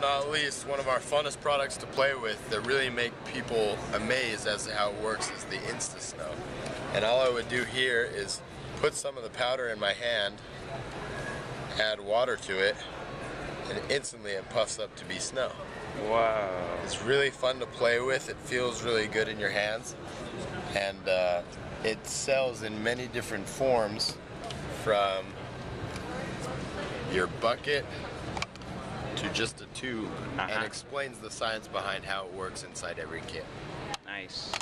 not least, one of our funnest products to play with that really make people amazed as to how it works is the Insta Snow. And all I would do here is put some of the powder in my hand, add water to it, and instantly it puffs up to be snow. Wow. It's really fun to play with. It feels really good in your hands. And uh, it sells in many different forms from your bucket to just a tube Uh-huh. and explains the science behind how it works inside every kit. Nice.